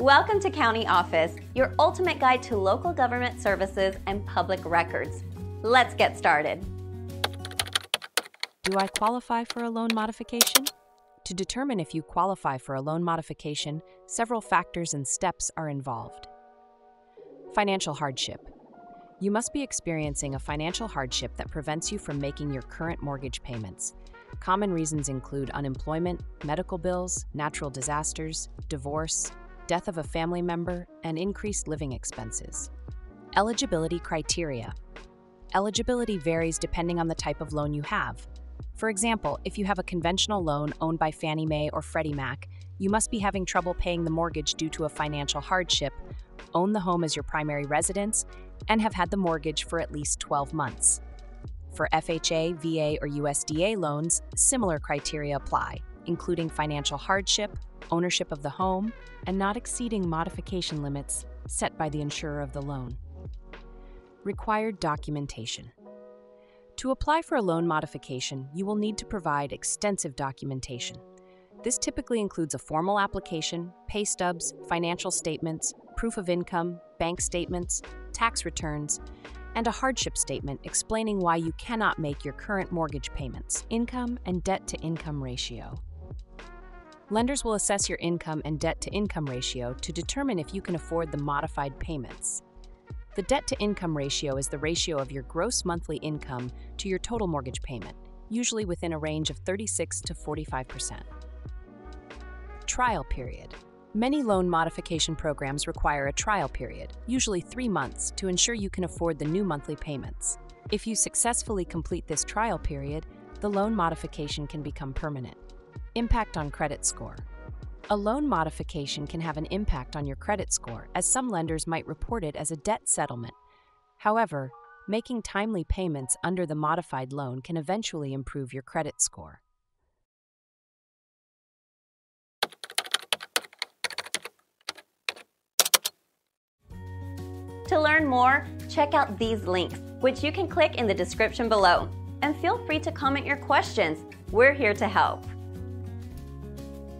Welcome to County Office, your ultimate guide to local government services and public records. Let's get started. Do I qualify for a loan modification? To determine if you qualify for a loan modification, several factors and steps are involved. Financial hardship. You must be experiencing a financial hardship that prevents you from making your current mortgage payments. Common reasons include unemployment, medical bills, natural disasters, divorce, death of a family member, and increased living expenses. Eligibility criteria. Eligibility varies depending on the type of loan you have. For example, if you have a conventional loan owned by Fannie Mae or Freddie Mac, you must be having trouble paying the mortgage due to a financial hardship, own the home as your primary residence, and have had the mortgage for at least 12 months. For FHA, VA, or USDA loans, similar criteria apply, including financial hardship, ownership of the home, and not exceeding modification limits set by the insurer of the loan. Required documentation. To apply for a loan modification, you will need to provide extensive documentation. This typically includes a formal application, pay stubs, financial statements, proof of income, bank statements, tax returns, and a hardship statement explaining why you cannot make your current mortgage payments, income and debt to income ratio. Lenders will assess your income and debt to income ratio to determine if you can afford the modified payments. The debt to income ratio is the ratio of your gross monthly income to your total mortgage payment, usually within a range of 36 to 45%. Trial period. Many loan modification programs require a trial period, usually three months, to ensure you can afford the new monthly payments. If you successfully complete this trial period, the loan modification can become permanent. Impact on credit score. A loan modification can have an impact on your credit score, as some lenders might report it as a debt settlement. However, making timely payments under the modified loan can eventually improve your credit score. To learn more, check out these links, which you can click in the description below. And feel free to comment your questions. We're here to help.